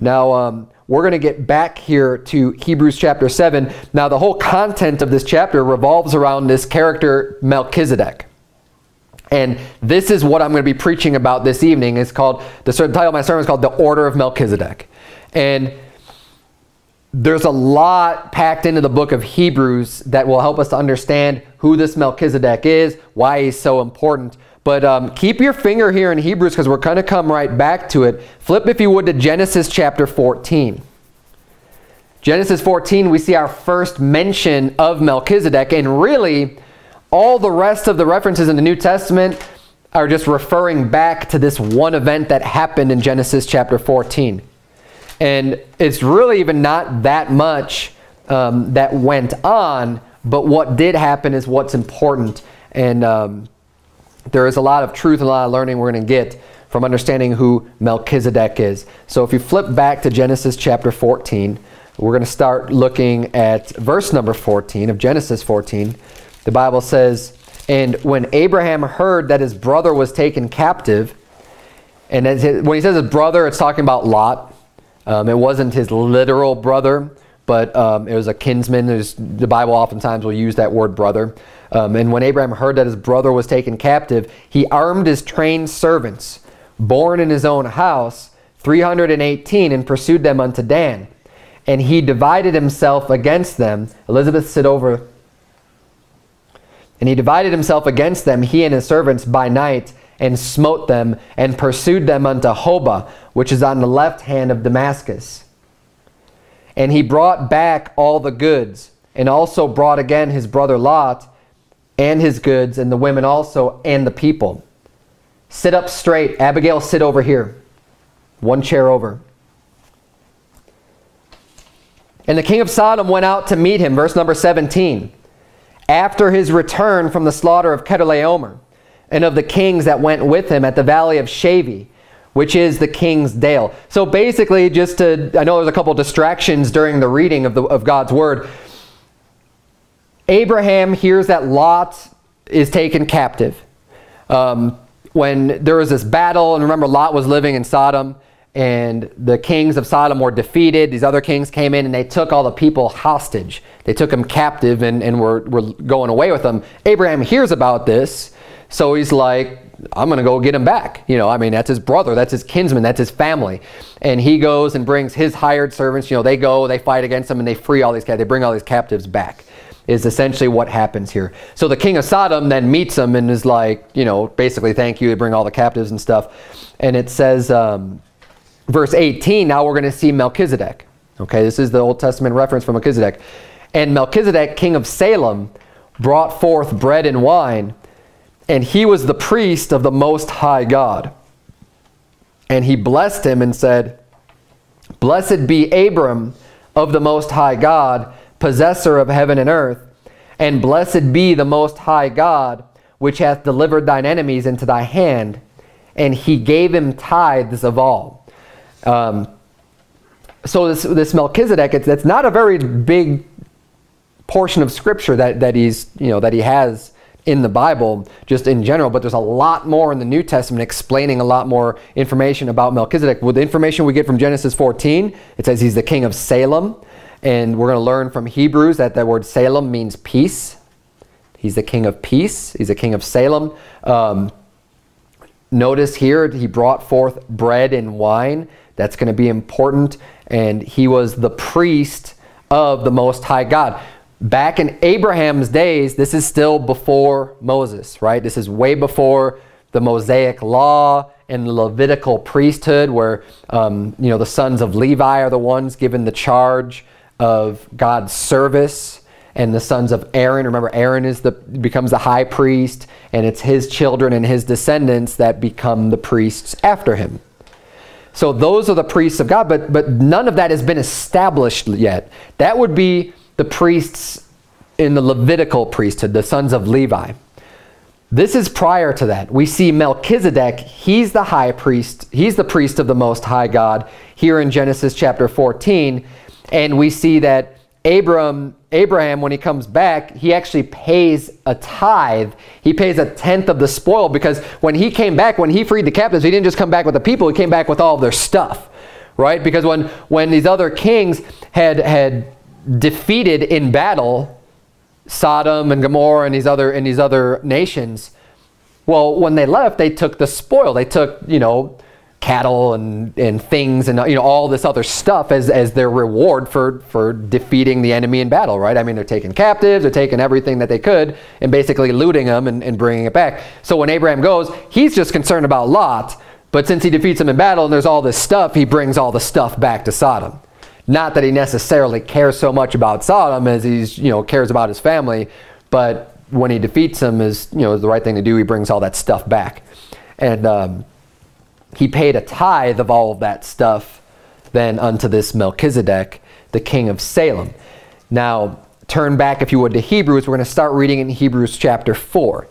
Now, um, we're going to get back here to Hebrews chapter 7. Now, the whole content of this chapter revolves around this character Melchizedek. And this is what I'm going to be preaching about this evening. It's called, the title of my sermon is called The Order of Melchizedek. And there's a lot packed into the book of Hebrews that will help us to understand who this Melchizedek is, why he's so important. But um, keep your finger here in Hebrews because we're going to come right back to it. Flip, if you would, to Genesis chapter 14. Genesis 14, we see our first mention of Melchizedek. And really, all the rest of the references in the New Testament are just referring back to this one event that happened in Genesis chapter 14. And it's really even not that much um, that went on, but what did happen is what's important. And um, there is a lot of truth and a lot of learning we're going to get from understanding who Melchizedek is. So if you flip back to Genesis chapter 14, we're going to start looking at verse number 14 of Genesis 14. The Bible says, And when Abraham heard that his brother was taken captive, and when he says his brother, it's talking about Lot. Um, it wasn't his literal brother, but um, it was a kinsman. The Bible oftentimes will use that word brother. Um, and when Abraham heard that his brother was taken captive, he armed his trained servants, born in his own house, 318, and pursued them unto Dan. And he divided himself against them. Elizabeth, sit over. And he divided himself against them, he and his servants, by night, and smote them, and pursued them unto Hobah, which is on the left hand of Damascus. And he brought back all the goods, and also brought again his brother Lot, and his goods, and the women also, and the people. Sit up straight. Abigail, sit over here. One chair over. And the king of Sodom went out to meet him, verse number 17, after his return from the slaughter of Chedorlaomer and of the kings that went with him at the valley of Shaveh, which is the king's dale. So basically, just to, I know there's a couple distractions during the reading of, the, of God's word. Abraham hears that Lot is taken captive. Um, when there was this battle, and remember Lot was living in Sodom, and the kings of Sodom were defeated. These other kings came in and they took all the people hostage. They took them captive and, and were, were going away with them. Abraham hears about this so he's like, I'm going to go get him back. You know, I mean, that's his brother, that's his kinsman, that's his family. And he goes and brings his hired servants. You know, they go, they fight against them, and they free all these guys. They bring all these captives back, is essentially what happens here. So the king of Sodom then meets them and is like, you know, basically, thank you. They bring all the captives and stuff. And it says, um, verse 18, now we're going to see Melchizedek. Okay, this is the Old Testament reference for Melchizedek. And Melchizedek, king of Salem, brought forth bread and wine and he was the priest of the Most High God. And he blessed him and said, Blessed be Abram of the Most High God, possessor of heaven and earth, and blessed be the Most High God, which hath delivered thine enemies into thy hand. And he gave him tithes of all. Um, so this, this Melchizedek, it's, it's not a very big portion of Scripture that, that, he's, you know, that he has in the Bible, just in general, but there's a lot more in the New Testament explaining a lot more information about Melchizedek. With the information we get from Genesis 14, it says he's the king of Salem, and we're going to learn from Hebrews that the word Salem means peace. He's the king of peace. He's the king of Salem. Um, notice here, he brought forth bread and wine. That's going to be important. And he was the priest of the Most High God. Back in Abraham's days, this is still before Moses, right? This is way before the Mosaic law and Levitical priesthood where, um, you know, the sons of Levi are the ones given the charge of God's service and the sons of Aaron. Remember, Aaron is the, becomes the high priest and it's his children and his descendants that become the priests after him. So those are the priests of God, but, but none of that has been established yet. That would be the priests in the Levitical priesthood, the sons of Levi. This is prior to that. We see Melchizedek, he's the high priest, he's the priest of the Most High God here in Genesis chapter 14. And we see that Abram, Abraham, when he comes back, he actually pays a tithe. He pays a tenth of the spoil because when he came back, when he freed the captives, he didn't just come back with the people, he came back with all of their stuff right? Because when, when these other kings had, had defeated in battle Sodom and Gomorrah and these other, and these other nations, well, when they left, they took the spoil. They took, you know, cattle and, and things and you know all this other stuff as, as their reward for, for defeating the enemy in battle, right? I mean, they're taking captives, they're taking everything that they could and basically looting them and, and bringing it back. So when Abraham goes, he's just concerned about Lot, but since he defeats him in battle and there's all this stuff, he brings all the stuff back to Sodom. Not that he necessarily cares so much about Sodom as he's, you know, cares about his family, but when he defeats him is, you know, the right thing to do. He brings all that stuff back. And, um, he paid a tithe of all of that stuff then unto this Melchizedek, the king of Salem. Now, turn back, if you would, to Hebrews. We're going to start reading in Hebrews chapter 4.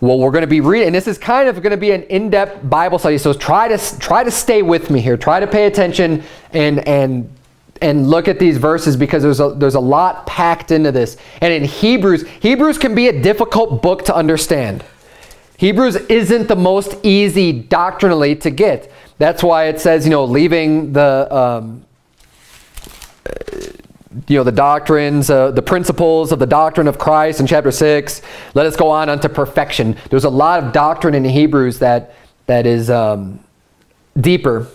Well, we're going to be reading, and this is kind of going to be an in-depth Bible study, so try to, try to stay with me here. Try to pay attention and, and, and look at these verses because there's a, there's a lot packed into this. And in Hebrews, Hebrews can be a difficult book to understand. Hebrews isn't the most easy doctrinally to get. That's why it says, you know, leaving the, um, you know, the doctrines, uh, the principles of the doctrine of Christ in chapter 6. Let us go on unto perfection. There's a lot of doctrine in Hebrews that, that is um, deeper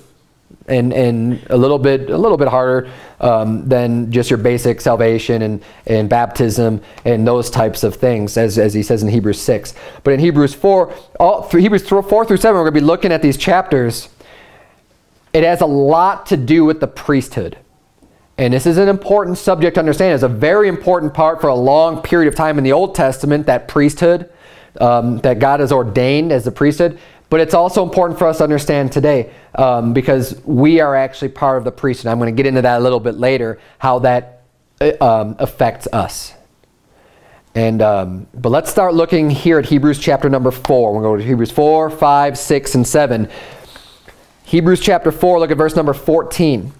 and, and a little bit a little bit harder um, than just your basic salvation and, and baptism and those types of things as, as he says in Hebrews 6 but in Hebrews 4 all, Hebrews 4 through 7 we're going to be looking at these chapters. It has a lot to do with the priesthood. And this is an important subject to understand. It's a very important part for a long period of time in the Old Testament that priesthood um, that God has ordained as the priesthood but it's also important for us to understand today um, because we are actually part of the priesthood. I'm going to get into that a little bit later, how that uh, um, affects us. And um, but let's start looking here at Hebrews chapter number four. We'll go to Hebrews 4, 5, 6, and 7. Hebrews chapter 4, look at verse number 14.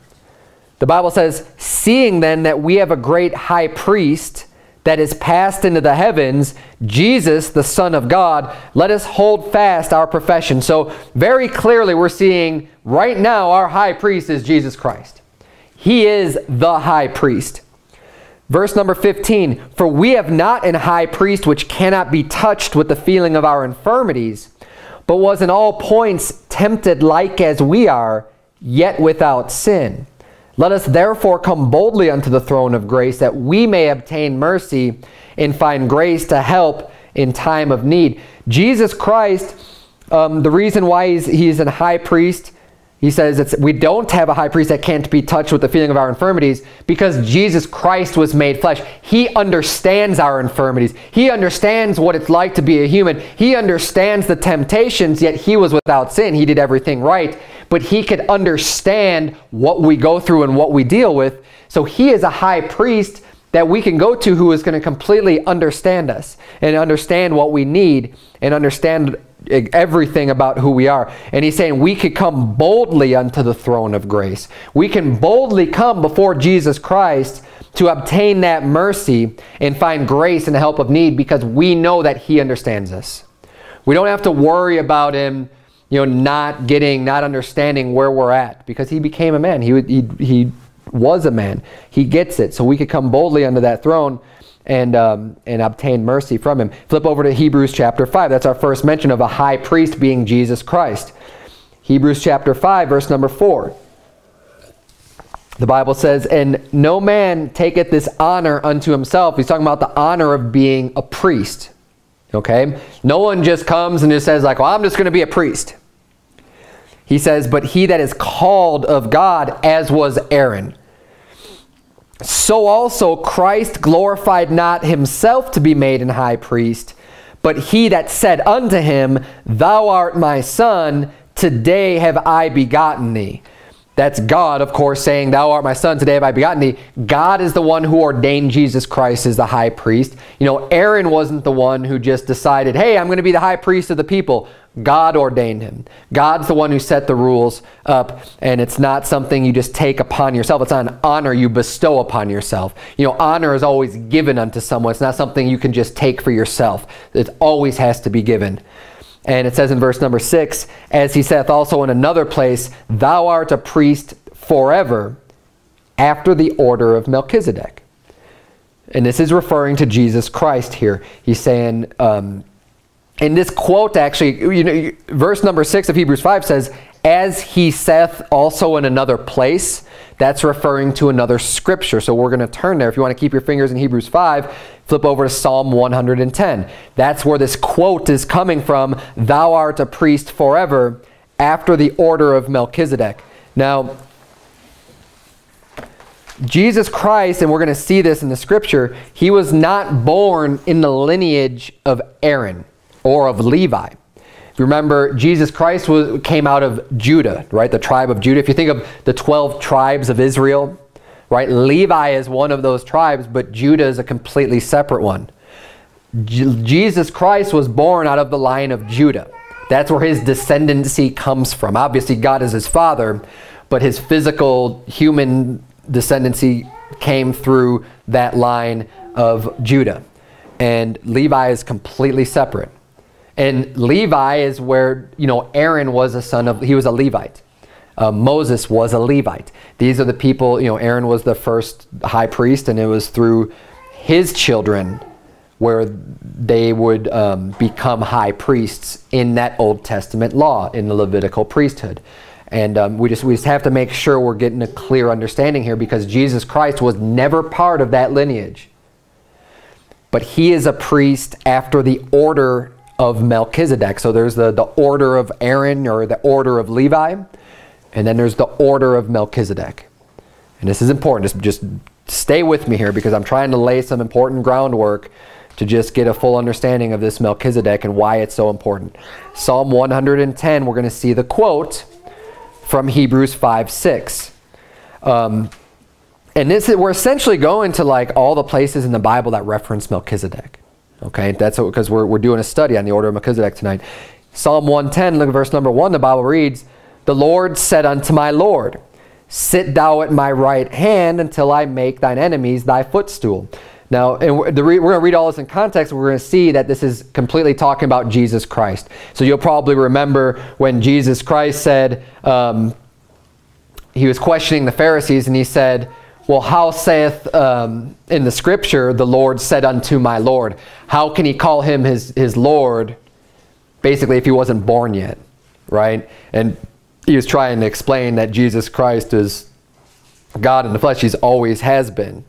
The Bible says, Seeing then that we have a great high priest that is passed into the heavens, Jesus, the Son of God, let us hold fast our profession. So very clearly we're seeing right now our high priest is Jesus Christ. He is the high priest. Verse number 15, For we have not an high priest which cannot be touched with the feeling of our infirmities, but was in all points tempted like as we are, yet without sin. Let us therefore come boldly unto the throne of grace that we may obtain mercy and find grace to help in time of need. Jesus Christ, um, the reason why he's, he's a high priest he says we don't have a high priest that can't be touched with the feeling of our infirmities because Jesus Christ was made flesh. He understands our infirmities. He understands what it's like to be a human. He understands the temptations, yet he was without sin. He did everything right. But he could understand what we go through and what we deal with. So he is a high priest that we can go to who is going to completely understand us and understand what we need and understand everything about who we are. And he's saying we could come boldly unto the throne of grace. We can boldly come before Jesus Christ to obtain that mercy and find grace in the help of need because we know that he understands us. We don't have to worry about him you know, not getting, not understanding where we're at because he became a man. He, he, he was a man. He gets it. So we could come boldly under that throne and, um, and obtain mercy from him. Flip over to Hebrews chapter 5. That's our first mention of a high priest being Jesus Christ. Hebrews chapter 5, verse number 4. The Bible says, And no man taketh this honor unto himself. He's talking about the honor of being a priest. Okay? No one just comes and just says like, well, I'm just going to be a priest. He says, but he that is called of God, as was Aaron. So also Christ glorified not himself to be made an high priest, but he that said unto him, Thou art my son, today have I begotten thee. That's God, of course, saying, Thou art my son, today have I begotten thee. God is the one who ordained Jesus Christ as the high priest. You know, Aaron wasn't the one who just decided, hey, I'm going to be the high priest of the people. God ordained him. God's the one who set the rules up, and it's not something you just take upon yourself. It's an honor you bestow upon yourself. You know, honor is always given unto someone. It's not something you can just take for yourself. It always has to be given. And it says in verse number 6, As he saith also in another place, Thou art a priest forever after the order of Melchizedek. And this is referring to Jesus Christ here. He's saying, um, and this quote actually, you know, verse number six of Hebrews 5 says, as he saith also in another place. That's referring to another scripture. So we're going to turn there. If you want to keep your fingers in Hebrews 5, flip over to Psalm 110. That's where this quote is coming from, Thou art a priest forever after the order of Melchizedek. Now, Jesus Christ, and we're going to see this in the scripture, he was not born in the lineage of Aaron or of Levi. If you remember, Jesus Christ was, came out of Judah, right? The tribe of Judah. If you think of the 12 tribes of Israel, right? Levi is one of those tribes, but Judah is a completely separate one. Jesus Christ was born out of the line of Judah. That's where his descendancy comes from. Obviously, God is his father, but his physical human descendancy came through that line of Judah. And Levi is completely separate. And Levi is where, you know, Aaron was a son of, he was a Levite. Uh, Moses was a Levite. These are the people, you know, Aaron was the first high priest, and it was through his children where they would um, become high priests in that Old Testament law, in the Levitical priesthood. And um, we, just, we just have to make sure we're getting a clear understanding here because Jesus Christ was never part of that lineage. But he is a priest after the order of Melchizedek. So there's the, the order of Aaron or the order of Levi, and then there's the order of Melchizedek. And this is important. Just, just stay with me here because I'm trying to lay some important groundwork to just get a full understanding of this Melchizedek and why it's so important. Psalm 110, we're going to see the quote from Hebrews 5 6. Um, and this is, we're essentially going to like all the places in the Bible that reference Melchizedek. Okay, that's because we're, we're doing a study on the order of Melchizedek tonight. Psalm 110, look at verse number 1, the Bible reads, The Lord said unto my Lord, Sit thou at my right hand until I make thine enemies thy footstool. Now, and we're, we're going to read all this in context. We're going to see that this is completely talking about Jesus Christ. So you'll probably remember when Jesus Christ said, um, he was questioning the Pharisees and he said, well, how saith um, in the scripture, the Lord said unto my Lord? How can he call him his, his Lord, basically, if he wasn't born yet, right? And he was trying to explain that Jesus Christ is God in the flesh. He's always has been.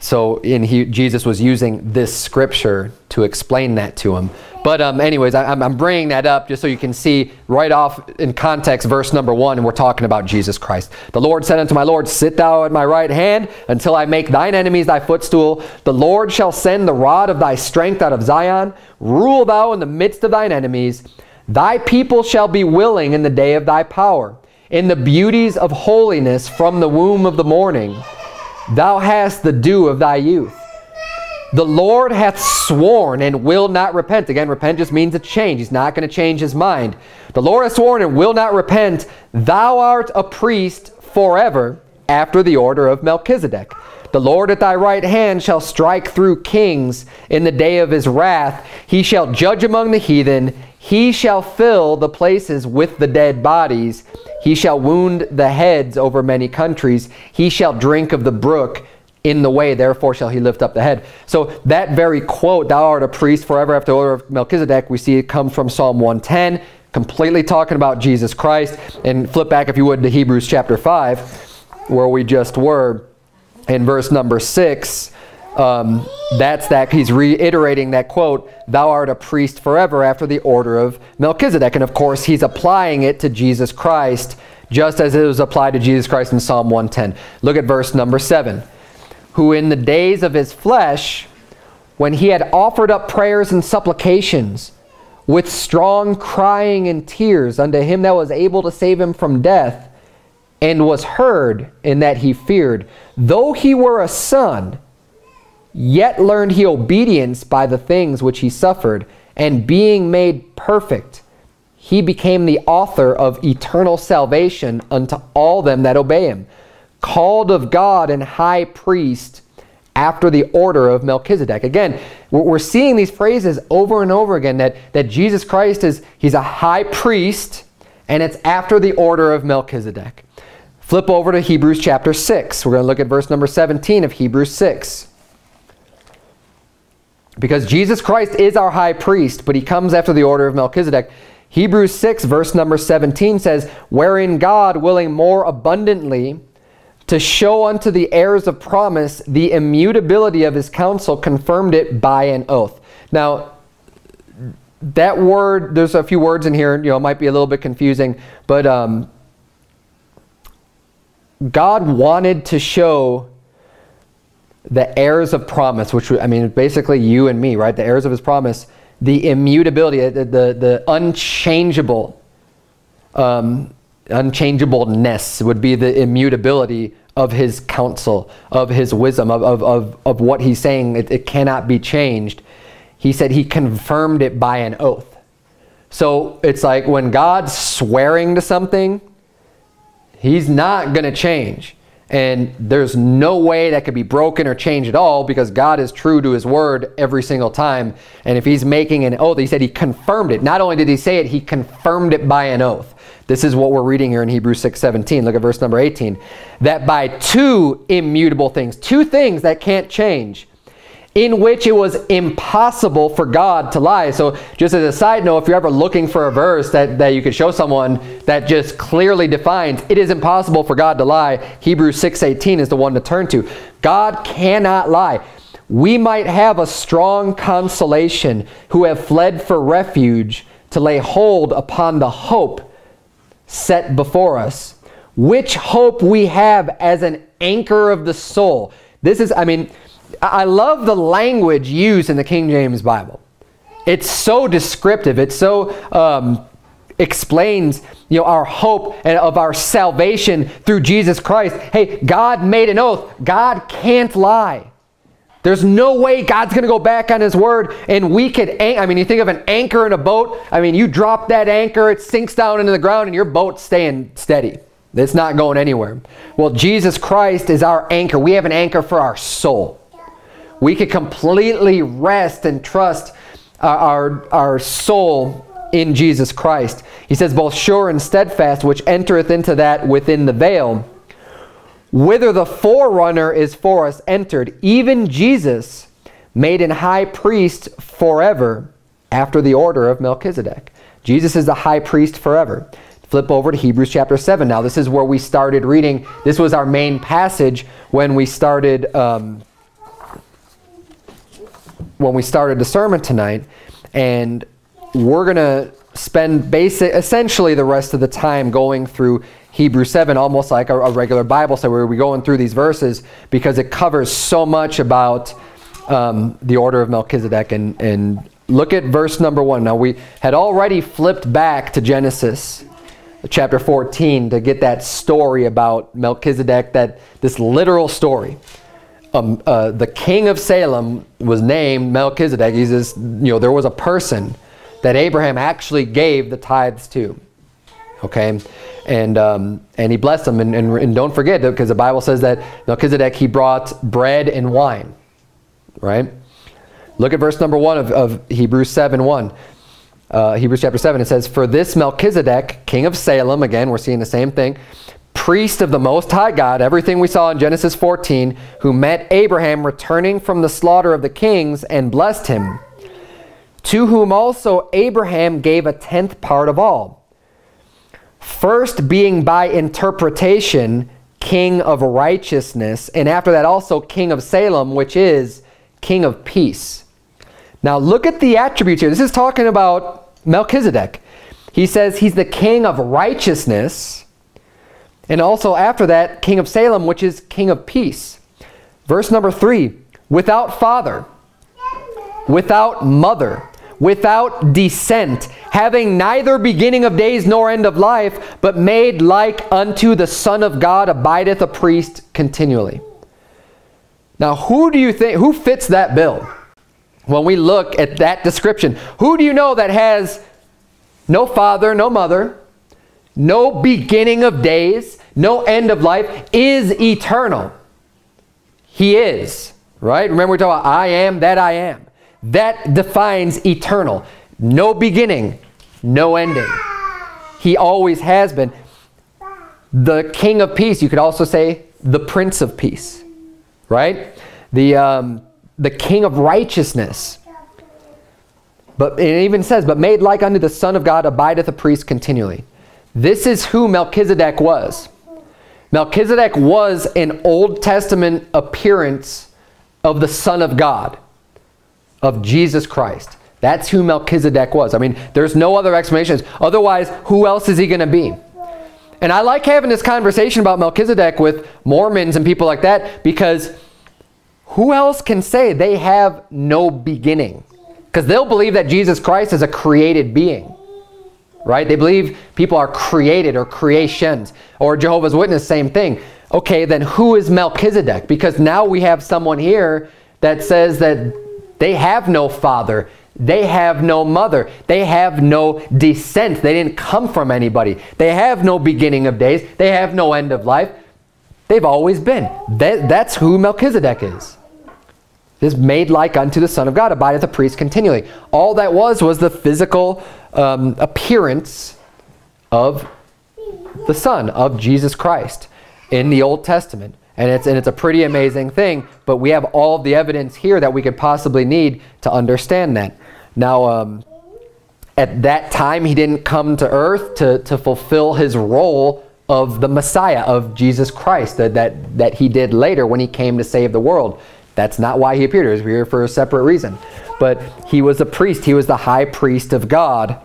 So in he, Jesus was using this scripture to explain that to him. But um, anyways, I, am bringing that up just so you can see right off in context verse number one, and we're talking about Jesus Christ. The Lord said unto my Lord, Sit thou at my right hand until I make thine enemies thy footstool. The Lord shall send the rod of thy strength out of Zion. Rule thou in the midst of thine enemies. Thy people shall be willing in the day of thy power, in the beauties of holiness from the womb of the morning. Thou hast the dew of thy youth. The Lord hath sworn and will not repent. Again, repent just means a change. He's not going to change his mind. The Lord hath sworn and will not repent. Thou art a priest forever after the order of Melchizedek. The Lord at thy right hand shall strike through kings in the day of his wrath. He shall judge among the heathen. He shall fill the places with the dead bodies. He shall wound the heads over many countries. He shall drink of the brook in the way, therefore shall he lift up the head. So that very quote, thou art a priest forever after the order of Melchizedek, we see it comes from Psalm 110, completely talking about Jesus Christ. And flip back, if you would, to Hebrews chapter 5, where we just were in verse number 6 um, that's that he's reiterating that quote, thou art a priest forever after the order of Melchizedek. And of course, he's applying it to Jesus Christ just as it was applied to Jesus Christ in Psalm 110. Look at verse number 7. Who in the days of his flesh, when he had offered up prayers and supplications, with strong crying and tears unto him that was able to save him from death, and was heard in that he feared, though he were a son, Yet learned he obedience by the things which he suffered, and being made perfect, he became the author of eternal salvation unto all them that obey him, called of God and high priest after the order of Melchizedek. Again, we're seeing these phrases over and over again that, that Jesus Christ is, he's a high priest, and it's after the order of Melchizedek. Flip over to Hebrews chapter 6. We're going to look at verse number 17 of Hebrews 6. Because Jesus Christ is our high priest, but he comes after the order of Melchizedek. Hebrews 6, verse number 17 says, Wherein God, willing more abundantly to show unto the heirs of promise the immutability of his counsel, confirmed it by an oath. Now, that word, there's a few words in here, you know, it might be a little bit confusing, but um, God wanted to show the heirs of promise, which I mean, basically you and me, right? The heirs of his promise, the immutability, the, the, the unchangeable, um, unchangeableness would be the immutability of his counsel, of his wisdom, of, of, of, of what he's saying. It, it cannot be changed. He said he confirmed it by an oath. So it's like when God's swearing to something, he's not going to change. And there's no way that could be broken or changed at all because God is true to his word every single time. And if he's making an oath, he said he confirmed it. Not only did he say it, he confirmed it by an oath. This is what we're reading here in Hebrews 6, 17. Look at verse number 18. That by two immutable things, two things that can't change, in which it was impossible for God to lie. So just as a side note, if you're ever looking for a verse that, that you could show someone that just clearly defines it is impossible for God to lie, Hebrews 6.18 is the one to turn to. God cannot lie. We might have a strong consolation who have fled for refuge to lay hold upon the hope set before us, which hope we have as an anchor of the soul. This is, I mean, I love the language used in the King James Bible. It's so descriptive. It so um, explains you know, our hope and of our salvation through Jesus Christ. Hey, God made an oath. God can't lie. There's no way God's going to go back on his word and we could, I mean, you think of an anchor in a boat. I mean, you drop that anchor, it sinks down into the ground and your boat's staying steady. It's not going anywhere. Well, Jesus Christ is our anchor. We have an anchor for our soul we could completely rest and trust our, our, our soul in Jesus Christ. He says, both sure and steadfast, which entereth into that within the veil, whither the forerunner is for us entered, even Jesus, made an high priest forever after the order of Melchizedek. Jesus is the high priest forever. Flip over to Hebrews chapter 7. Now, this is where we started reading. This was our main passage when we started um, when we started the sermon tonight, and we're going to spend basic, essentially the rest of the time going through Hebrews 7, almost like a, a regular Bible study where we're going through these verses because it covers so much about um, the order of Melchizedek. And, and look at verse number 1. Now, we had already flipped back to Genesis chapter 14 to get that story about Melchizedek, that this literal story um, uh, the king of Salem was named Melchizedek. He's this, you know, there was a person that Abraham actually gave the tithes to. Okay, and um, and he blessed them, and, and, and don't forget because the Bible says that Melchizedek he brought bread and wine, right? Look at verse number one of, of Hebrews seven one. Uh, Hebrews chapter 7, it says, For this Melchizedek, king of Salem, again, we're seeing the same thing, priest of the Most High God, everything we saw in Genesis 14, who met Abraham returning from the slaughter of the kings and blessed him, to whom also Abraham gave a tenth part of all. First being by interpretation king of righteousness, and after that also king of Salem, which is king of peace. Now look at the attributes here. This is talking about Melchizedek. He says he's the king of righteousness, and also after that, king of Salem, which is king of peace. Verse number three, without father, without mother, without descent, having neither beginning of days nor end of life, but made like unto the Son of God, abideth a priest continually. Now, who do you think, who fits that bill? When we look at that description, who do you know that has no father, no mother, no beginning of days, no end of life, is eternal. He is, right? Remember we talk about I am that I am. That defines eternal. No beginning, no ending. He always has been. the King of Peace. You could also say the Prince of Peace, right? The, um, the King of Righteousness. But it even says, but made like unto the Son of God abideth a priest continually. This is who Melchizedek was. Melchizedek was an Old Testament appearance of the Son of God, of Jesus Christ. That's who Melchizedek was. I mean, there's no other explanations. Otherwise, who else is he going to be? And I like having this conversation about Melchizedek with Mormons and people like that because who else can say they have no beginning? Because they'll believe that Jesus Christ is a created being. Right? They believe people are created or creations. Or Jehovah's Witness, same thing. Okay, then who is Melchizedek? Because now we have someone here that says that they have no father. They have no mother. They have no descent. They didn't come from anybody. They have no beginning of days. They have no end of life. They've always been. That, that's who Melchizedek is. Is made like unto the Son of God, abideth a priest continually. All that was was the physical um, appearance of the Son, of Jesus Christ in the Old Testament. And it's, and it's a pretty amazing thing, but we have all the evidence here that we could possibly need to understand that. Now, um, at that time, he didn't come to earth to, to fulfill his role of the Messiah, of Jesus Christ, that, that, that he did later when he came to save the world. That's not why he appeared. He was here for a separate reason. But he was a priest. He was the high priest of God.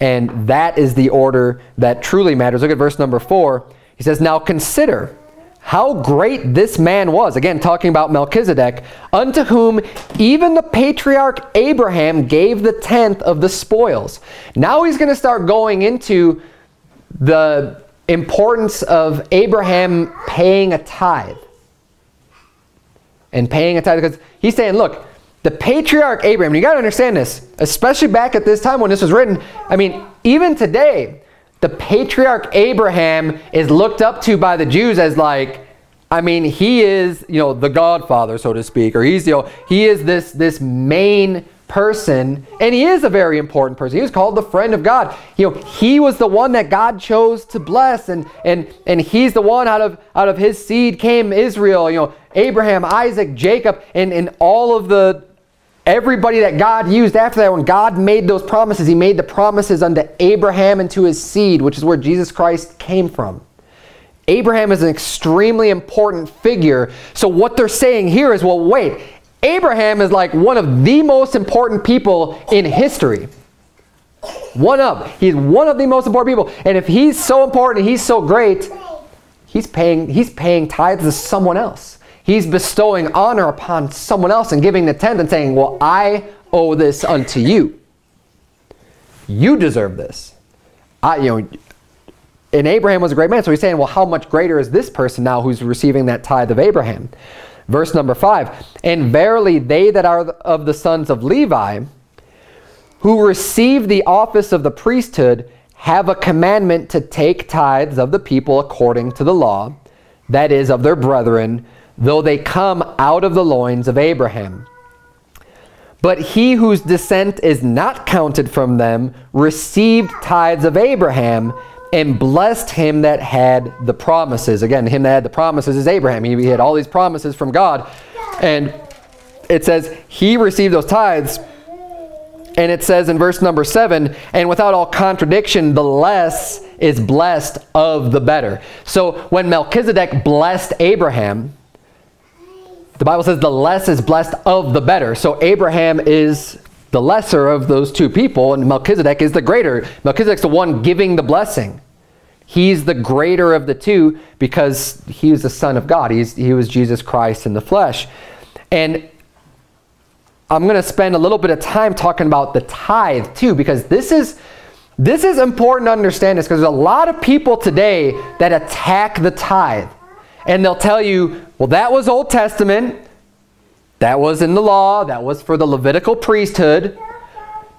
And that is the order that truly matters. Look at verse number 4. He says, Now consider how great this man was. Again, talking about Melchizedek, unto whom even the patriarch Abraham gave the tenth of the spoils. Now he's going to start going into the importance of Abraham paying a tithe. And paying a tithe because he's saying, look, the patriarch Abraham, you got to understand this, especially back at this time when this was written. I mean, even today, the patriarch Abraham is looked up to by the Jews as like, I mean, he is, you know, the godfather, so to speak, or he's, you know, he is this, this main person, and he is a very important person. He was called the friend of God. You know, he was the one that God chose to bless, and and and he's the one out of out of his seed came Israel. You know, Abraham, Isaac, Jacob, and and all of the Everybody that God used after that, when God made those promises, he made the promises unto Abraham and to his seed, which is where Jesus Christ came from. Abraham is an extremely important figure. So what they're saying here is, well, wait, Abraham is like one of the most important people in history. One of. He's one of the most important people. And if he's so important, he's so great, he's paying, he's paying tithes to someone else. He's bestowing honor upon someone else and giving the tenth and saying, well, I owe this unto you. You deserve this. I, you know, and Abraham was a great man. So he's saying, well, how much greater is this person now who's receiving that tithe of Abraham? Verse number five, and verily they that are of the sons of Levi, who receive the office of the priesthood, have a commandment to take tithes of the people according to the law, that is, of their brethren, though they come out of the loins of Abraham. But he whose descent is not counted from them received tithes of Abraham and blessed him that had the promises. Again, him that had the promises is Abraham. He, had all these promises from God. And it says he received those tithes. And it says in verse number 7, and without all contradiction, the less is blessed of the better. So when Melchizedek blessed Abraham, the Bible says the less is blessed of the better. So Abraham is the lesser of those two people, and Melchizedek is the greater. Melchizedek's the one giving the blessing. He's the greater of the two because he was the Son of God. He's, he was Jesus Christ in the flesh. And I'm going to spend a little bit of time talking about the tithe too because this is, this is important to understand this because there's a lot of people today that attack the tithe. And they'll tell you, well, that was Old Testament. That was in the law. That was for the Levitical priesthood.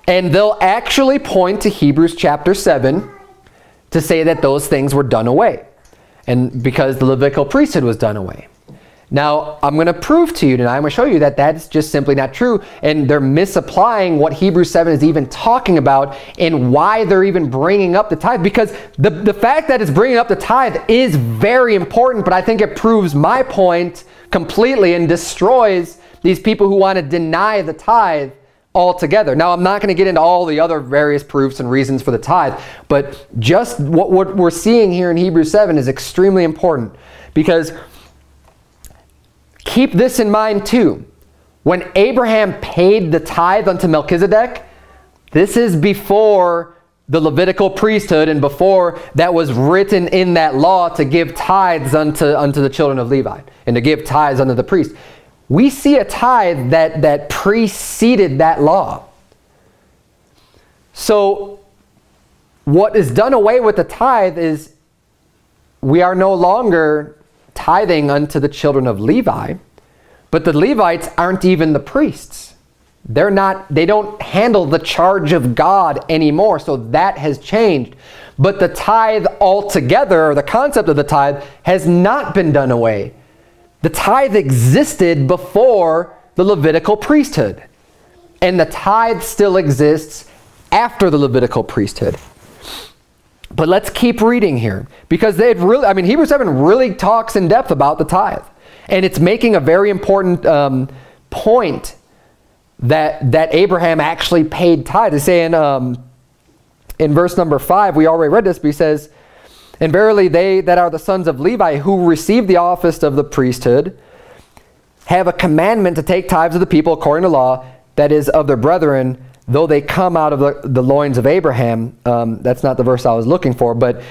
And they'll actually point to Hebrews chapter 7 to say that those things were done away. And because the Levitical priesthood was done away. Now, I'm going to prove to you tonight, I'm going to show you that that's just simply not true. And they're misapplying what Hebrews 7 is even talking about and why they're even bringing up the tithe. Because the, the fact that it's bringing up the tithe is very important, but I think it proves my point completely and destroys these people who want to deny the tithe altogether. Now, I'm not going to get into all the other various proofs and reasons for the tithe, but just what, what we're seeing here in Hebrews 7 is extremely important because keep this in mind too. When Abraham paid the tithe unto Melchizedek, this is before the Levitical priesthood and before that was written in that law to give tithes unto, unto the children of Levi and to give tithes unto the priest. We see a tithe that, that preceded that law. So what is done away with the tithe is we are no longer tithing unto the children of Levi, but the Levites aren't even the priests. They're not, they don't handle the charge of God anymore, so that has changed. But the tithe altogether, or the concept of the tithe, has not been done away. The tithe existed before the Levitical priesthood. And the tithe still exists after the Levitical priesthood. But let's keep reading here because they've really, I mean, Hebrews 7 really talks in depth about the tithe. And it's making a very important um, point that, that Abraham actually paid tithe. It's saying um, in verse number 5, we already read this, but he says, And verily they that are the sons of Levi who receive the office of the priesthood have a commandment to take tithes of the people according to law, that is of their brethren, though they come out of the, the loins of Abraham. Um, that's not the verse I was looking for, but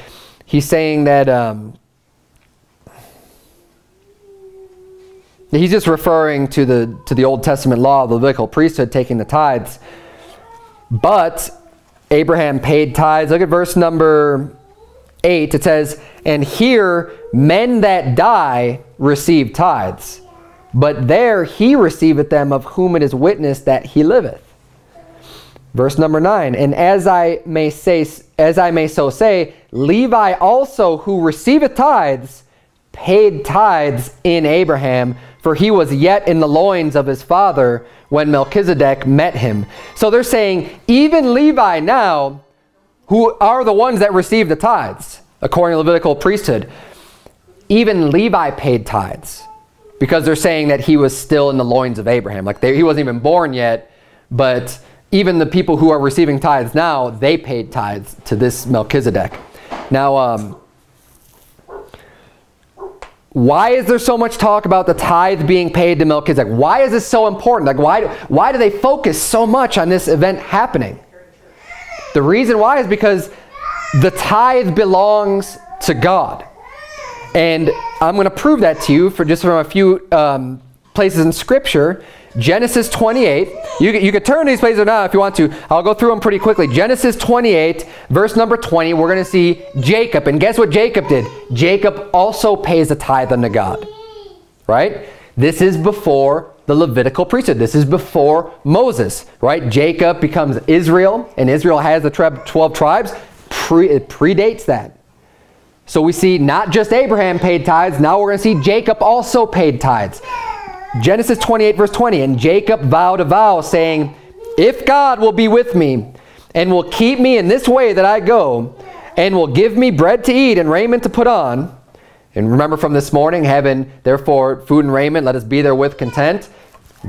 he's saying that um, he's just referring to the to the Old Testament law of the Levitical priesthood taking the tithes. But Abraham paid tithes. Look at verse number 8. It says, And here men that die receive tithes, but there he receiveth them of whom it is witnessed that he liveth. Verse number 9, And as I may say, as I may so say, Levi also who receiveth tithes paid tithes in Abraham, for he was yet in the loins of his father when Melchizedek met him. So they're saying, even Levi now, who are the ones that receive the tithes, according to Levitical priesthood, even Levi paid tithes because they're saying that he was still in the loins of Abraham. Like they, he wasn't even born yet, but even the people who are receiving tithes now, they paid tithes to this Melchizedek. Now, um, why is there so much talk about the tithe being paid to Melchizedek? Why is this so important? Like, why, why do they focus so much on this event happening? The reason why is because the tithe belongs to God. And I'm going to prove that to you for just from a few um, places in Scripture. Genesis 28. You, you could turn these places now if you want to. I'll go through them pretty quickly. Genesis 28, verse number 20, we're going to see Jacob. And guess what Jacob did? Jacob also pays a tithe unto God. Right? This is before the Levitical priesthood. This is before Moses. Right? Jacob becomes Israel, and Israel has the 12 tribes. Pre, it predates that. So we see not just Abraham paid tithes, now we're going to see Jacob also paid tithes. Genesis 28 verse 20, and Jacob vowed a vow saying, If God will be with me and will keep me in this way that I go, and will give me bread to eat and raiment to put on, and remember from this morning, heaven, therefore food and raiment, let us be there with content.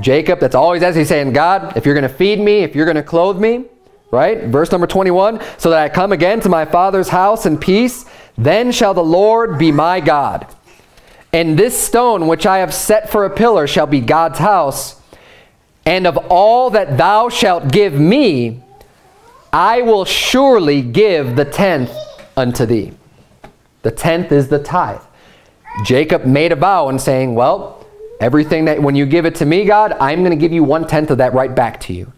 Jacob, that's always as he's saying, God, if you're going to feed me, if you're going to clothe me, right? Verse number 21, so that I come again to my father's house in peace, then shall the Lord be my God. And this stone which I have set for a pillar shall be God's house. And of all that thou shalt give me, I will surely give the tenth unto thee. The tenth is the tithe. Jacob made a vow and saying, well, everything that when you give it to me, God, I'm going to give you one-tenth of that right back to you.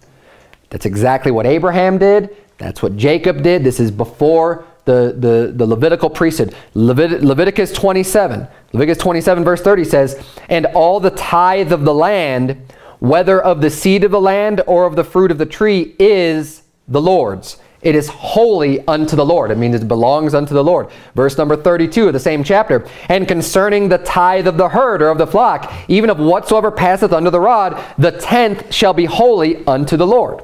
That's exactly what Abraham did. That's what Jacob did. This is before the, the, the Levitical priesthood. Levit Leviticus 27. Leviticus 27 verse 30 says, And all the tithe of the land, whether of the seed of the land or of the fruit of the tree, is the Lord's. It is holy unto the Lord. It means it belongs unto the Lord. Verse number 32 of the same chapter. And concerning the tithe of the herd or of the flock, even of whatsoever passeth under the rod, the tenth shall be holy unto the Lord.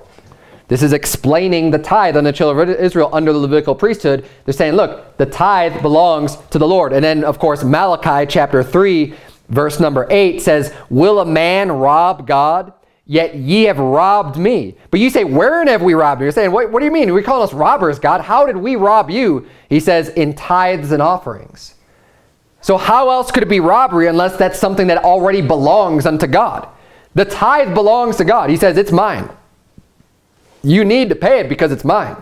This is explaining the tithe on the children of Israel under the Levitical priesthood. They're saying, look, the tithe belongs to the Lord. And then, of course, Malachi chapter 3, verse number 8 says, Will a man rob God? Yet ye have robbed me. But you say, wherein have we robbed you? You're saying, what, what do you mean? We call us robbers, God. How did we rob you? He says, in tithes and offerings. So how else could it be robbery unless that's something that already belongs unto God? The tithe belongs to God. He says, it's mine. You need to pay it because it's mine.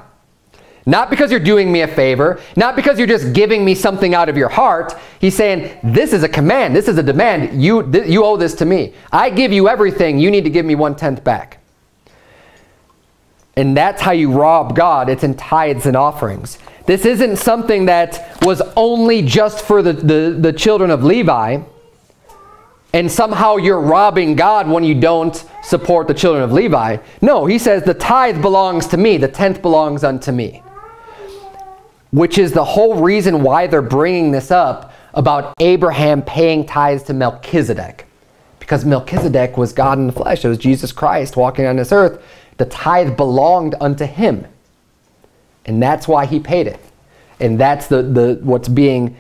Not because you're doing me a favor, not because you're just giving me something out of your heart. He's saying, this is a command, this is a demand. You, you owe this to me. I give you everything, you need to give me one-tenth back. And that's how you rob God. It's in tithes and offerings. This isn't something that was only just for the, the, the children of Levi and somehow you're robbing God when you don't support the children of Levi. No, he says the tithe belongs to me, the tenth belongs unto me. Which is the whole reason why they're bringing this up about Abraham paying tithes to Melchizedek. Because Melchizedek was God in the flesh. It was Jesus Christ walking on this earth. The tithe belonged unto him. And that's why he paid it. And that's the, the what's being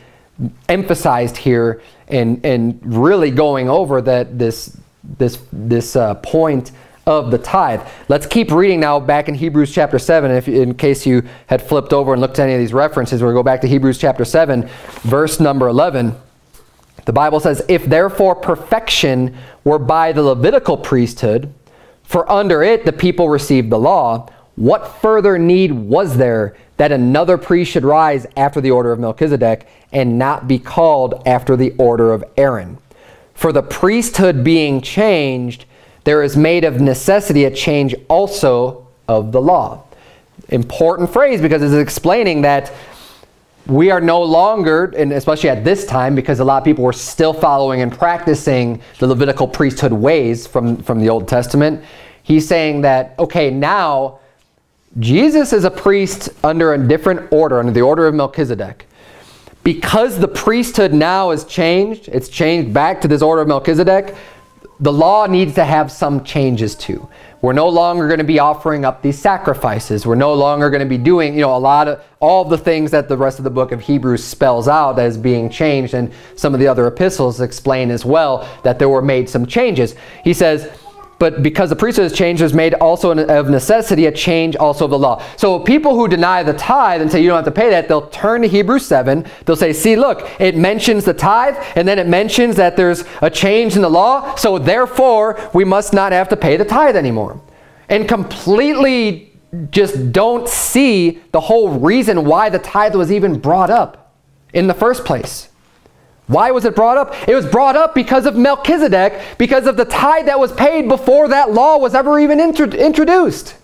emphasized here and, and really going over that this, this, this uh, point of the tithe. Let's keep reading now back in Hebrews chapter 7. If, in case you had flipped over and looked at any of these references, we'll go back to Hebrews chapter 7, verse number 11. The Bible says, If therefore perfection were by the Levitical priesthood, for under it the people received the law, what further need was there that another priest should rise after the order of Melchizedek and not be called after the order of Aaron? For the priesthood being changed, there is made of necessity a change also of the law. Important phrase because it's explaining that we are no longer, and especially at this time, because a lot of people were still following and practicing the Levitical priesthood ways from, from the Old Testament. He's saying that, okay, now Jesus is a priest under a different order, under the order of Melchizedek. Because the priesthood now is changed, it's changed back to this order of Melchizedek, the law needs to have some changes too. We're no longer going to be offering up these sacrifices. We're no longer going to be doing, you know, a lot of all of the things that the rest of the book of Hebrews spells out as being changed and some of the other epistles explain as well that there were made some changes. He says, but because the priesthood has changed, there's made also of necessity a change also of the law. So people who deny the tithe and say you don't have to pay that, they'll turn to Hebrews 7. They'll say, see, look, it mentions the tithe, and then it mentions that there's a change in the law, so therefore we must not have to pay the tithe anymore. And completely just don't see the whole reason why the tithe was even brought up in the first place. Why was it brought up? It was brought up because of Melchizedek, because of the tithe that was paid before that law was ever even introduced.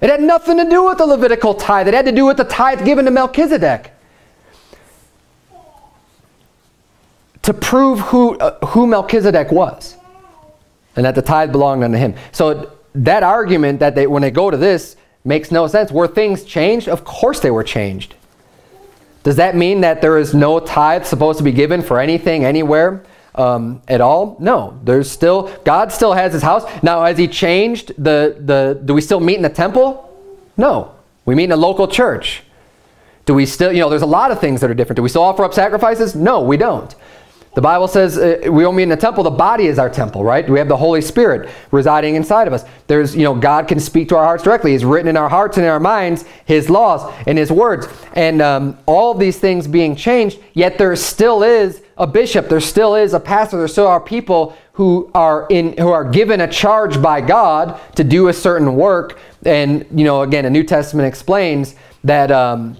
It had nothing to do with the Levitical tithe. It had to do with the tithe given to Melchizedek. To prove who, uh, who Melchizedek was. And that the tithe belonged unto him. So that argument that they, when they go to this makes no sense. Were things changed? Of course they were changed. Does that mean that there is no tithe supposed to be given for anything, anywhere? Um, at all? No, there's still, God still has his house. Now, has he changed the, the, do we still meet in the temple? No, we meet in a local church. Do we still, you know, there's a lot of things that are different. Do we still offer up sacrifices? No, we don't. The Bible says uh, we don't meet in the temple. The body is our temple, right? We have the Holy Spirit residing inside of us. There's, you know, God can speak to our hearts directly. He's written in our hearts and in our minds His laws and His words. And um, all these things being changed, yet there still is a bishop. There still is a pastor. There still are people who are in who are given a charge by God to do a certain work. And you know, again, the New Testament explains that. Um,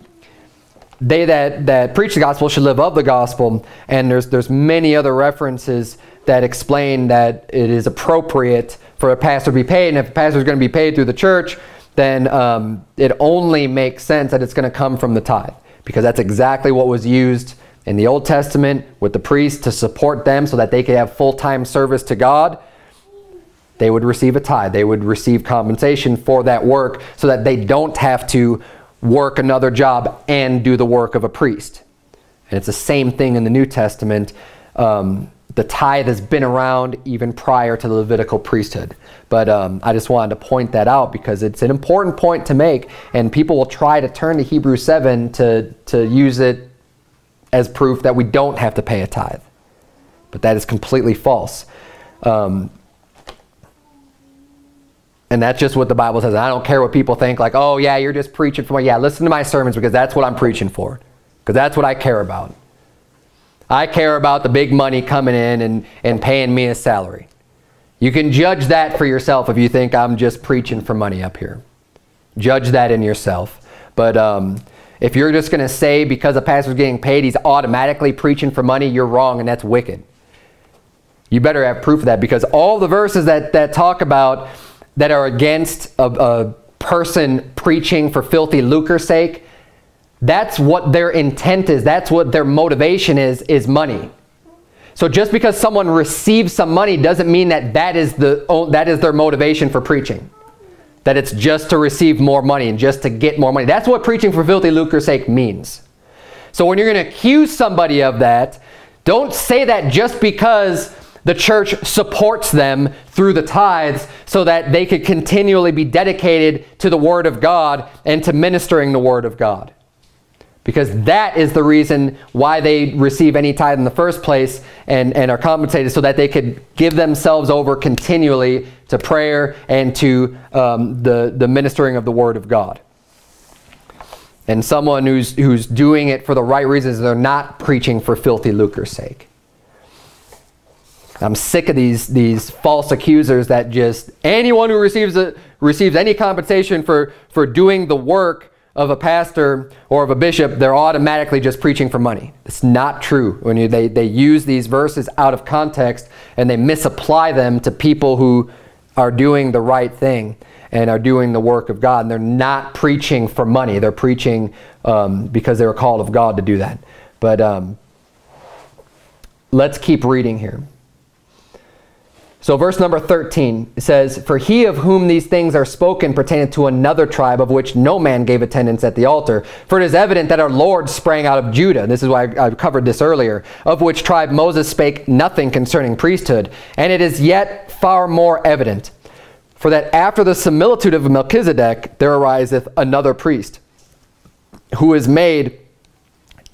they that, that preach the gospel should live of the gospel. And there's, there's many other references that explain that it is appropriate for a pastor to be paid. And if a pastor is going to be paid through the church, then um, it only makes sense that it's going to come from the tithe. Because that's exactly what was used in the Old Testament with the priests to support them so that they could have full-time service to God. they would receive a tithe. They would receive compensation for that work so that they don't have to work another job and do the work of a priest. And it's the same thing in the New Testament. Um, the tithe has been around even prior to the Levitical priesthood. But um, I just wanted to point that out because it's an important point to make, and people will try to turn to Hebrews 7 to, to use it as proof that we don't have to pay a tithe. But that is completely false. Um, and that's just what the Bible says. I don't care what people think, like, oh, yeah, you're just preaching for me. Yeah, listen to my sermons because that's what I'm preaching for, because that's what I care about. I care about the big money coming in and, and paying me a salary. You can judge that for yourself if you think I'm just preaching for money up here. Judge that in yourself. But um, if you're just going to say because a pastor's getting paid, he's automatically preaching for money, you're wrong and that's wicked. You better have proof of that because all the verses that, that talk about that are against a, a person preaching for filthy lucre's sake, that's what their intent is. That's what their motivation is, is money. So just because someone receives some money doesn't mean that that is, the, that is their motivation for preaching. That it's just to receive more money and just to get more money. That's what preaching for filthy lucre's sake means. So when you're going to accuse somebody of that, don't say that just because the church supports them through the tithes so that they could continually be dedicated to the Word of God and to ministering the Word of God because that is the reason why they receive any tithe in the first place and, and are compensated so that they could give themselves over continually to prayer and to um, the, the ministering of the Word of God. And someone who's, who's doing it for the right reasons, they're not preaching for filthy lucre's sake. I'm sick of these, these false accusers that just anyone who receives, a, receives any compensation for, for doing the work of a pastor or of a bishop, they're automatically just preaching for money. It's not true. When you, they, they use these verses out of context and they misapply them to people who are doing the right thing and are doing the work of God. And they're not preaching for money. They're preaching um, because they were called of God to do that. But um, let's keep reading here. So verse number 13 says, For he of whom these things are spoken pertaineth to another tribe of which no man gave attendance at the altar. For it is evident that our Lord sprang out of Judah. This is why I, I covered this earlier. Of which tribe Moses spake nothing concerning priesthood. And it is yet far more evident. For that after the similitude of Melchizedek there ariseth another priest, who is made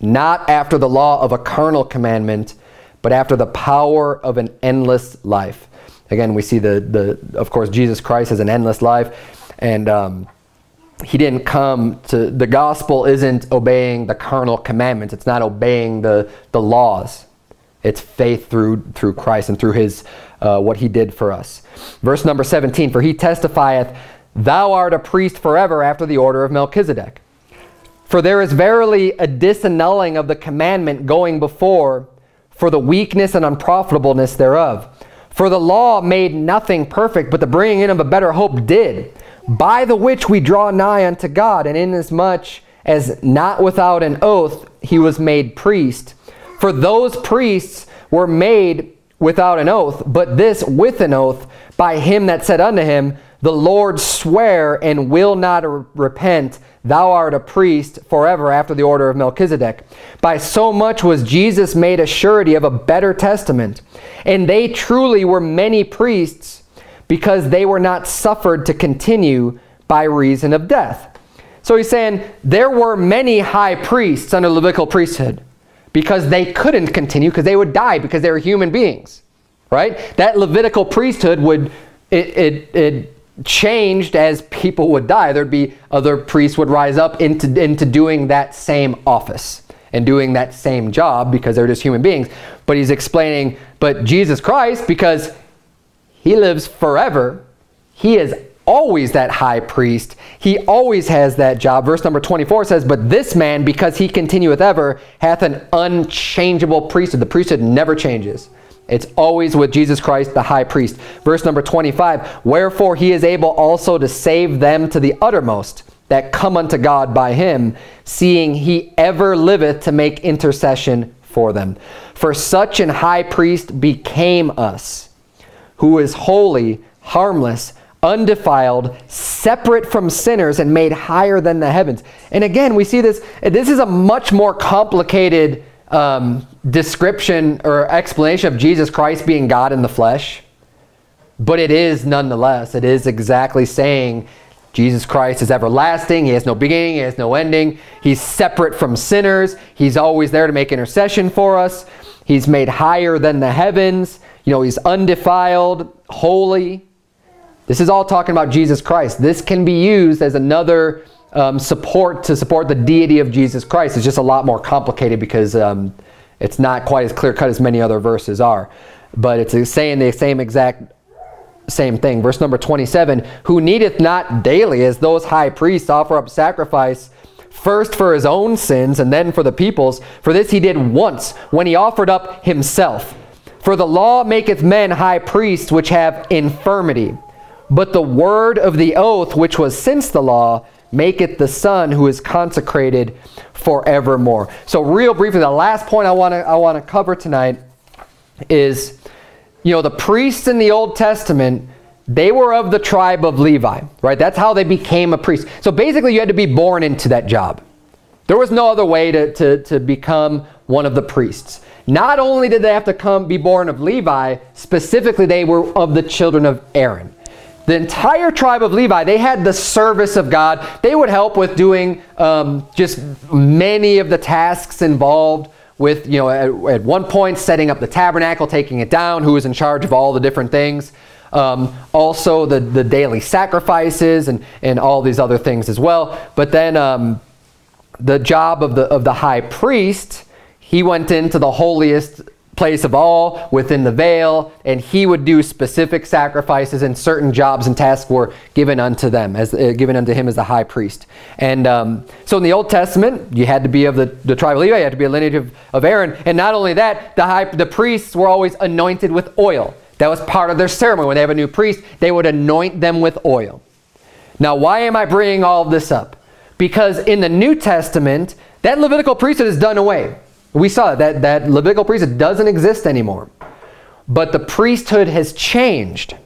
not after the law of a carnal commandment, but after the power of an endless life. Again, we see the, the of course, Jesus Christ has an endless life. And um, he didn't come to, the gospel isn't obeying the carnal commandments. It's not obeying the, the laws. It's faith through, through Christ and through his, uh, what he did for us. Verse number 17, For he testifieth, Thou art a priest forever after the order of Melchizedek. For there is verily a disannulling of the commandment going before for the weakness and unprofitableness thereof. For the law made nothing perfect, but the bringing in of a better hope did, by the which we draw nigh unto God, and inasmuch as not without an oath he was made priest. For those priests were made without an oath, but this with an oath, by him that said unto him, The Lord swear and will not repent, Thou art a priest forever after the order of Melchizedek. By so much was Jesus made a surety of a better testament. And they truly were many priests because they were not suffered to continue by reason of death. So he's saying there were many high priests under Levitical priesthood because they couldn't continue because they would die because they were human beings. Right? That Levitical priesthood would, it, it, it changed as people would die. There'd be other priests would rise up into, into doing that same office and doing that same job because they're just human beings. But he's explaining, but Jesus Christ, because he lives forever, he is always that high priest. He always has that job. Verse number 24 says, But this man, because he continueth ever, hath an unchangeable priesthood. The priesthood never changes. It's always with Jesus Christ, the high priest. Verse number 25, Wherefore he is able also to save them to the uttermost that come unto God by him, seeing he ever liveth to make intercession for them. For such an high priest became us, who is holy, harmless, undefiled, separate from sinners, and made higher than the heavens. And again, we see this. This is a much more complicated um, description or explanation of Jesus Christ being God in the flesh. But it is nonetheless, it is exactly saying Jesus Christ is everlasting. He has no beginning. He has no ending. He's separate from sinners. He's always there to make intercession for us. He's made higher than the heavens. You know, he's undefiled, holy. This is all talking about Jesus Christ. This can be used as another um, support to support the deity of Jesus Christ. It's just a lot more complicated because um, it's not quite as clear cut as many other verses are. But it's saying the same exact same thing. Verse number 27, who needeth not daily as those high priests offer up sacrifice first for his own sins and then for the people's. For this he did once when he offered up himself. For the law maketh men high priests which have infirmity. But the word of the oath which was since the law maketh the Son who is consecrated forevermore. So real briefly, the last point I want to I want to cover tonight is you know, the priests in the Old Testament, they were of the tribe of Levi, right? That's how they became a priest. So basically, you had to be born into that job. There was no other way to, to, to become one of the priests. Not only did they have to come be born of Levi, specifically they were of the children of Aaron. The entire tribe of Levi, they had the service of God. They would help with doing um, just many of the tasks involved with, you know, at, at, one point setting up the tabernacle, taking it down, who was in charge of all the different things. Um, also the, the daily sacrifices and, and all these other things as well. But then um, the job of the, of the high priest, he went into the holiest place of all within the veil, and he would do specific sacrifices, and certain jobs and tasks were given unto them, as uh, given unto him as the high priest. And um, so in the Old Testament, you had to be of the, the tribe of Levi, you had to be a lineage of, of Aaron, and not only that, the high the priests were always anointed with oil. That was part of their ceremony. When they have a new priest, they would anoint them with oil. Now, why am I bringing all of this up? Because in the New Testament, that Levitical priesthood is done away. We saw that, that Levitical priesthood doesn't exist anymore. But the priesthood has changed.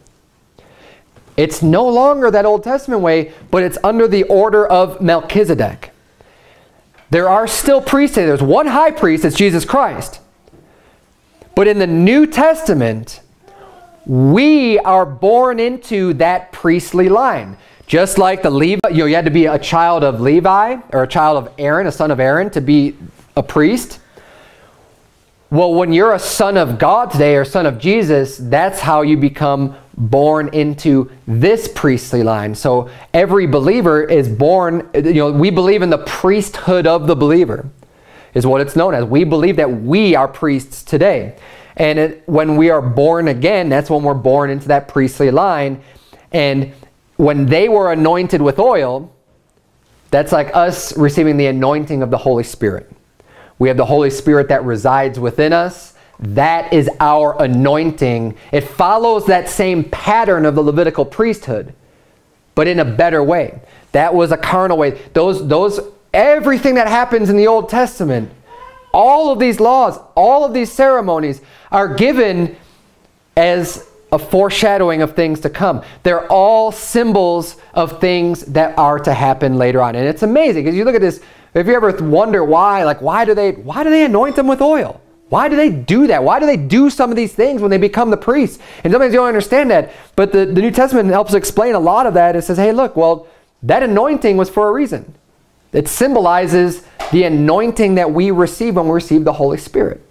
It's no longer that Old Testament way, but it's under the order of Melchizedek. There are still priests. There's one high priest, it's Jesus Christ. But in the New Testament, we are born into that priestly line. Just like the Levi, you know, you had to be a child of Levi or a child of Aaron, a son of Aaron to be a priest. Well, when you're a son of God today or son of Jesus, that's how you become born into this priestly line. So every believer is born, you know, we believe in the priesthood of the believer is what it's known as. We believe that we are priests today. And it, when we are born again, that's when we're born into that priestly line. And when they were anointed with oil, that's like us receiving the anointing of the Holy Spirit. We have the Holy Spirit that resides within us. That is our anointing. It follows that same pattern of the Levitical priesthood, but in a better way. That was a carnal way. Those, those, everything that happens in the Old Testament, all of these laws, all of these ceremonies are given as a foreshadowing of things to come. They're all symbols of things that are to happen later on. And it's amazing because you look at this if you ever wonder why, like why do they why do they anoint them with oil? Why do they do that? Why do they do some of these things when they become the priests? And sometimes you don't understand that. But the, the New Testament helps explain a lot of that. It says, hey, look, well, that anointing was for a reason. It symbolizes the anointing that we receive when we receive the Holy Spirit.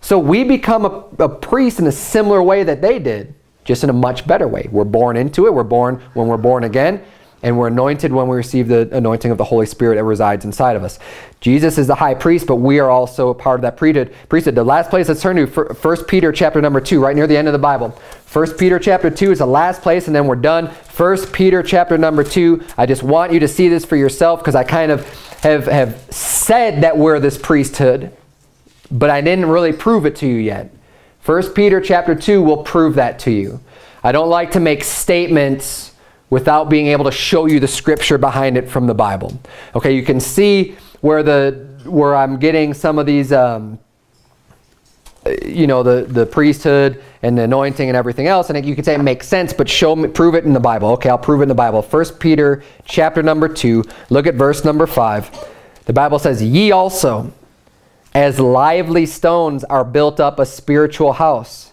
So we become a, a priest in a similar way that they did, just in a much better way. We're born into it. We're born when we're born again and we're anointed when we receive the anointing of the Holy Spirit that resides inside of us. Jesus is the high priest, but we are also a part of that priesthood. The last place let's turn to 1 Peter chapter number 2, right near the end of the Bible. 1 Peter chapter 2 is the last place, and then we're done. 1 Peter chapter number 2, I just want you to see this for yourself because I kind of have, have said that we're this priesthood, but I didn't really prove it to you yet. 1 Peter chapter 2 will prove that to you. I don't like to make statements without being able to show you the scripture behind it from the Bible. Okay, you can see where the where I'm getting some of these um, you know, the, the priesthood and the anointing and everything else. And you could say it makes sense, but show me, prove it in the Bible. Okay, I'll prove it in the Bible. First Peter chapter number 2, look at verse number 5. The Bible says, Ye also, as lively stones, are built up a spiritual house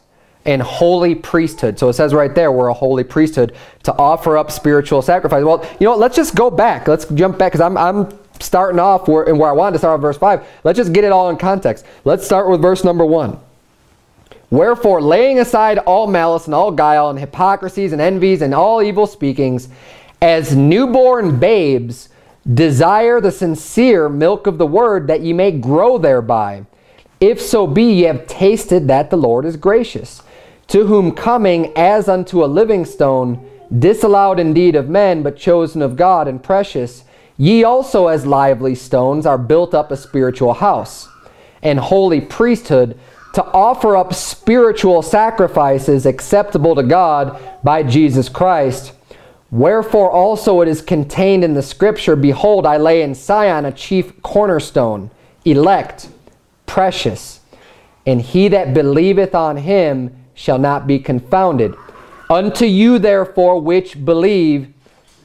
and holy priesthood. So it says right there, we're a holy priesthood to offer up spiritual sacrifice. Well, you know what? Let's just go back. Let's jump back because I'm, I'm starting off where, where I wanted to start with verse 5. Let's just get it all in context. Let's start with verse number 1. Wherefore, laying aside all malice and all guile and hypocrisies and envies and all evil speakings, as newborn babes, desire the sincere milk of the word that ye may grow thereby. If so be ye have tasted that the Lord is gracious, to whom coming as unto a living stone, disallowed indeed of men, but chosen of God and precious, Ye also, as lively stones, are built up a spiritual house and holy priesthood to offer up spiritual sacrifices acceptable to God by Jesus Christ. Wherefore also it is contained in the scripture, Behold, I lay in Sion a chief cornerstone, elect, precious, and he that believeth on him shall not be confounded. Unto you therefore which believe,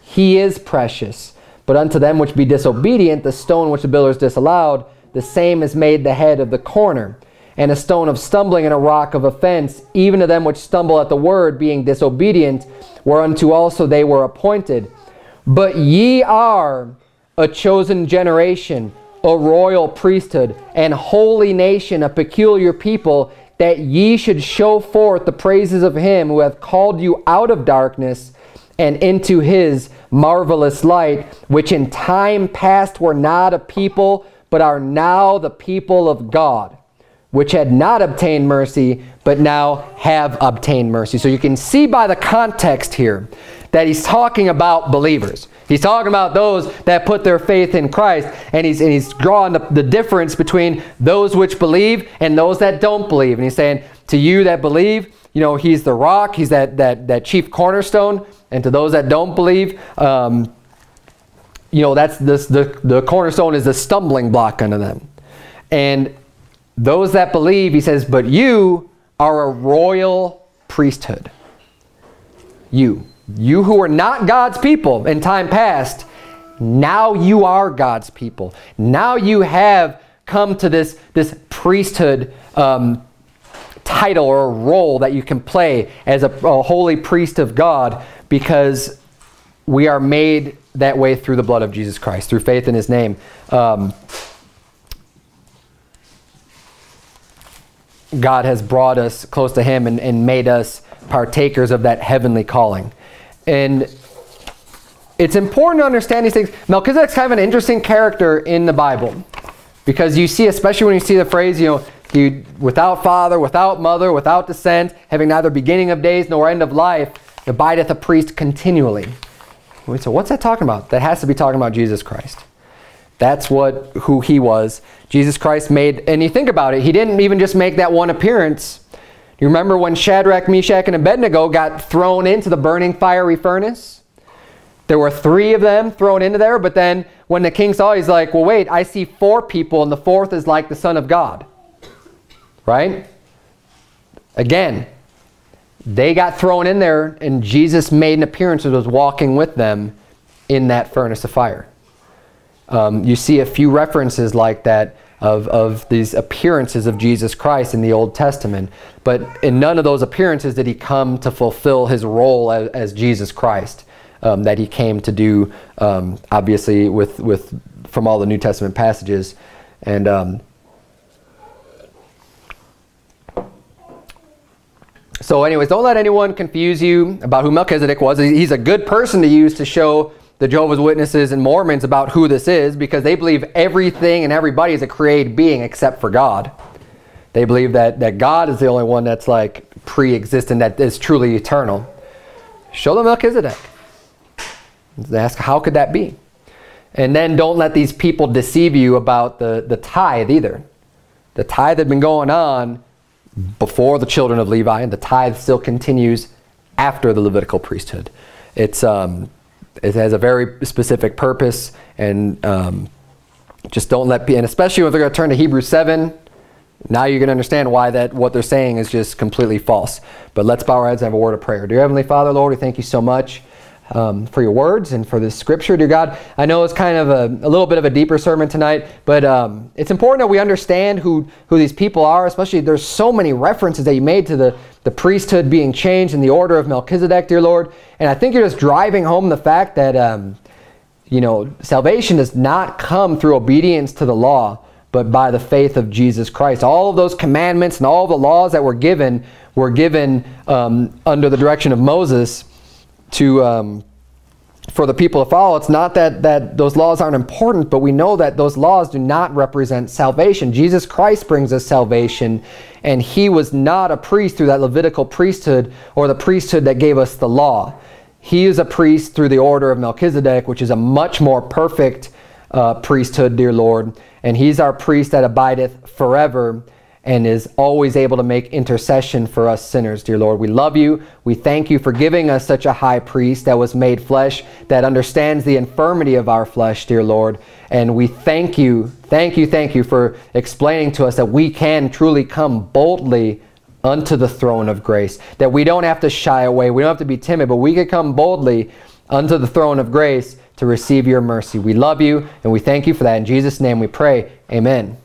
he is precious. But unto them which be disobedient, the stone which the builders disallowed, the same is made the head of the corner, and a stone of stumbling and a rock of offense, even to them which stumble at the word, being disobedient, whereunto also they were appointed. But ye are a chosen generation, a royal priesthood, and holy nation, a peculiar people, that ye should show forth the praises of him who hath called you out of darkness and into his marvelous light, which in time past were not a people, but are now the people of God, which had not obtained mercy, but now have obtained mercy. So you can see by the context here that he's talking about believers. He's talking about those that put their faith in Christ, and he's, and he's drawing the, the difference between those which believe and those that don't believe. And he's saying, to you that believe, you know, he's the rock, he's that, that, that chief cornerstone. And to those that don't believe, um, you know, that's this, the, the cornerstone is a stumbling block unto them. And those that believe, he says, but you are a royal priesthood. You. You who are not God's people in time past, now you are God's people. Now you have come to this, this priesthood um, title or role that you can play as a, a holy priest of God because we are made that way through the blood of Jesus Christ, through faith in his name. Um, God has brought us close to him and, and made us partakers of that heavenly calling. And it's important to understand these things. Melchizedek's kind of an interesting character in the Bible because you see, especially when you see the phrase, you know, he, without father, without mother, without descent, having neither beginning of days nor end of life, abideth a priest continually. So what's that talking about? That has to be talking about Jesus Christ. That's what who he was. Jesus Christ made, and you think about it, he didn't even just make that one appearance. You remember when Shadrach, Meshach, and Abednego got thrown into the burning fiery furnace? There were three of them thrown into there, but then when the king saw, he's like, well, wait, I see four people, and the fourth is like the Son of God. Right? Again, they got thrown in there, and Jesus made an appearance and was walking with them in that furnace of fire. Um, you see a few references like that of, of these appearances of Jesus Christ in the Old Testament. But in none of those appearances did he come to fulfill his role as, as Jesus Christ um, that he came to do, um, obviously, with, with, from all the New Testament passages. And um, So anyways, don't let anyone confuse you about who Melchizedek was. He's a good person to use to show the Jehovah's Witnesses and Mormons about who this is because they believe everything and everybody is a created being except for God. They believe that, that God is the only one that's like pre-existent, that is truly eternal. Show them Melchizedek. They ask, how could that be? And then don't let these people deceive you about the, the tithe either. The tithe had been going on before the children of Levi, and the tithe still continues after the Levitical priesthood. It's, um, it has a very specific purpose, and um, just don't let, and especially if they're going to turn to Hebrews 7, Now you can understand why that what they're saying is just completely false. But let's bow our heads and have a word of prayer. Dear Heavenly Father, Lord, we thank you so much um, for your words and for this scripture, dear God. I know it's kind of a, a little bit of a deeper sermon tonight, but um, it's important that we understand who, who these people are, especially there's so many references that you made to the, the priesthood being changed in the order of Melchizedek, dear Lord. And I think you're just driving home the fact that, um, you know, salvation does not come through obedience to the law, but by the faith of Jesus Christ. All of those commandments and all the laws that were given were given um, under the direction of Moses to um, for the people to follow. It's not that, that those laws aren't important, but we know that those laws do not represent salvation. Jesus Christ brings us salvation, and he was not a priest through that Levitical priesthood or the priesthood that gave us the law. He is a priest through the order of Melchizedek, which is a much more perfect uh, priesthood, dear Lord. And he's our priest that abideth forever and is always able to make intercession for us sinners, dear Lord. We love you. We thank you for giving us such a high priest that was made flesh, that understands the infirmity of our flesh, dear Lord. And we thank you, thank you, thank you for explaining to us that we can truly come boldly unto the throne of grace. That we don't have to shy away, we don't have to be timid, but we can come boldly unto the throne of grace to receive your mercy. We love you and we thank you for that. In Jesus' name we pray. Amen.